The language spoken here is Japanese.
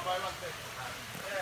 頑張りますね。